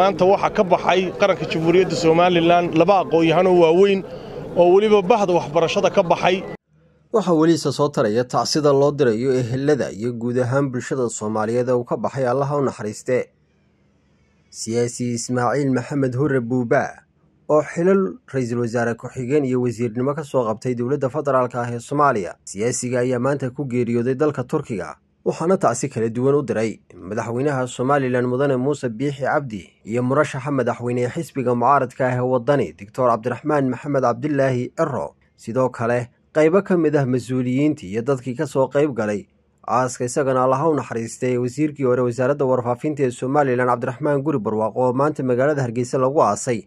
maanta waxaa ka baxay qaranka jamhuuriyadda somalilan laba aqoon-yahanoo waaweyn oo weliba bahda waxbarashada ka baxay. Waxaa weliisa soo taraya tacsida loo dirayo ehelada iyo guud ahaan bulshada soomaaliyeed ee uu ka baxay allaha u naxariiste. Siyaasi ismaaciil maxamed hurre buubaa oo xilal ra'iisul wasaare ku-xigeen iyo wasiirnimo ka soo qabtay dowladda federaalk ah ee soomaaliya siyaasiga ayaa maanta ku geeriyooday dalka turkiga waxaana tacsi kala duwan u diray madaxweynaha somalilan mudane muuse biixi cabdi iyo murashaxa madaxweyne ee xisbiga mucaaradka ah ee waddani doctor cabdiraxmaan maxamed cabdilaahi cero sidoo kale qaybo ka mid ah mas'uuliyiintii iyo dadkii ka soo qayb galay aaska isagana allaha u naxariistay wasiirkii hore wasaaradda warfaafinta ee somalilan cabdiraxmaan guri barwaaqo oo maanta magaalada hargeysa lagu aasay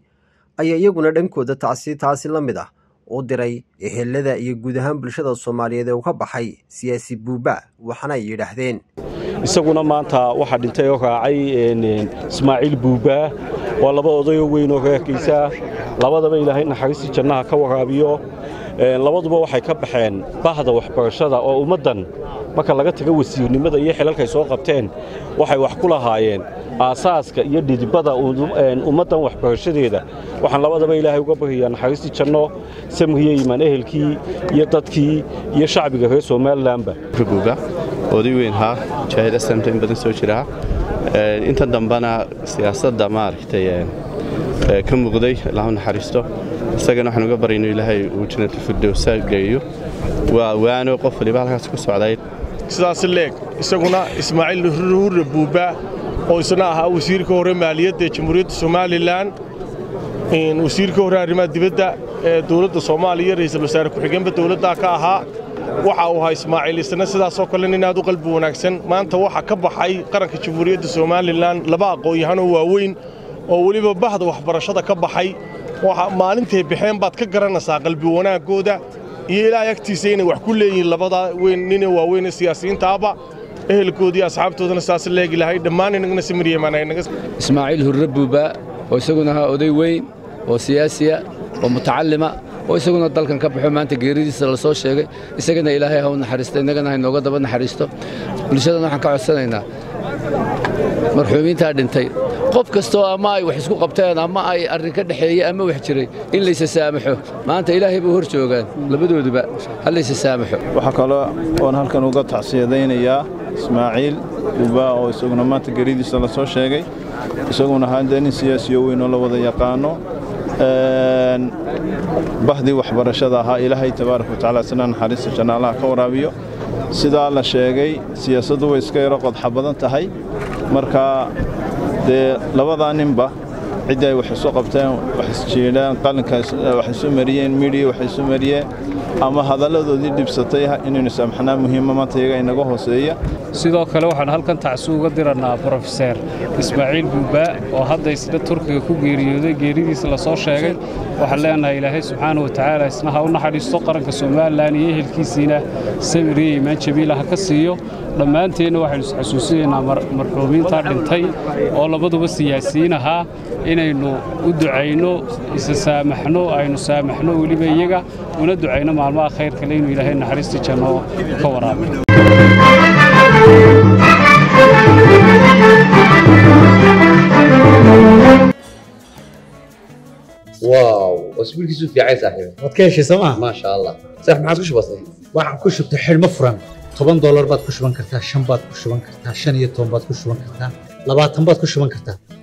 ayaa iyaguna dhankooda tacsi taasi la mid ah u diray ehelada iyo guud ahaan bulshada soomaaliyeed ee uu ka baxay siyaasi buuba waxaana yidhaahdeen. Isaguna maanta waxaa dhintay oo raacay ismaaciil buubaa waa laba odayoo weyn oo reerkiisa labadaba ilaahay naxariistii jannaha ka waraabiyo labaduba waxay ka baxeen bahda waxbarashada oo ummaddan marka laga taga wasiirnimada iyo xilalkay soo qabteen waxay wax ku lahaayeen aasaaska iyo dhidibada ummaddan waxbarashadeeda. Waxaan labadaba ilaahay uga baryayaa naxariistii janno samriye imaan ehelkii iyo dadkii iyo shacbiga reer somalilanba. Oday weyn haa jaahid aslamta in badan soo jiraha inta dambena siyaasadda maaragtay ka muuqday ilaahu naxariisto. Isagana waxaan uga baryayno ilaahay uu jannatalfirdowsa geeyo. Waa waano qof waliba halkaas ku socday sidaas leeg isaguna ismaaciil hurre buuba oo isna ahaa wasiirka hore maaliyadda jamhuuriyadda somalilan wasiirka hore arrimaha dibadda ee dowladda soomaaliya ra'iisul wasaare ku-xigeenba dowladdaa ka ahaa waxa uu ahaa ismaaciil. Isna sidaasoo kale nin aad u qalbi wanaagsan. Maanta waxaa ka baxay qaranka jamhuuriyadda somalilan laba aqoon-yahanoo waaweyn oo weliba bahda waxbarashada ka baxay maalintay baxeen baad ka garanaysaa qalbi wanaaggooda iyo ilaahay agtiisa inay wax ku leeyihiin labada weyn nine waaweyn siyaasiyiintaaba ehelkoodii asxaabtoodana saas leegi lahay dhammaan inagna ismaaciil hurre buuba oo isaguna ahaa oday weyn oo siyaasiya oo mutacallima oo isaguna dalkan ka baxo maanta geeridiisa la soo sheegay isagana ilaahay ha u naxariisto innagana ha inooga daba naxariisto. Bulshadana waxaan ka codsanaynaa marxuumiintaa dhintay qof kastoo ama ay wax isku qabteen ama ay arrin ka dhexeeye ama wax jiray in laysa saamaxo. Maanta ilaahay bay hor joogaan labadooduba ha laysa saamaxo. Waxaa kaloo oon halkan uga tacsiyadaynayaa ismaaciil buubaa oo isaguna maanta geridiisa la soo sheegay. Isaguna haadee nin siyaasiyo weyn oo la wada yaqaano. Bahdii waxbarashada ahaa ilaahay tabaaraka watacaala sina naxariista jannaalaha ka waraabiyo. Sidaa la sheegay siyaasaddu way iska yaro qodxa badan tahay. Marka dee labadaa ninba ciddii ay wax isu qabteen wax isjiidheen qalinka wax isu mariyeen midiya wax isu mariyeen. Ama hadalladoodii dhibsatay inaynu saamaxnaa muhiima maanta iyaga inaga hooseeya. Sidoo kale waxaan halkan tacsi uga dirannaa brofeser ismaaciil buubaa oo hadda isna turkiga ku geeriyooday geeridiisa la soo sheegay. Waxaan leenahay ilaahay subxaana wa tacaala isna ha u naxariisto qaranka somalilan iyo ehelkiisiina. Samiriya imaan jabiila ha ka siiyo. Dhammaanteenna waxaynu isxasuusinaynaa marxuumiintaa dhintay oo labaduba siyaasiyiin ahaa inaynu u ducayno isa saamaxno aynu saamaxno weliba iyaga una ducayno maalmaha khayrkale inuu ilaahay naxariistii janno ka waraabiyo واو اسبوع كيسو في عايز صاحبي waad ka heshay sooma ما شاء الله صح ما عادش بسيط waxaan ku shubtay xidhmo furan toban doolar baad ku shuban kartaa shan baad ku shuban kartaa shan iyo toban baad ku shuban kartaa labaatan baad ku shuban kartaa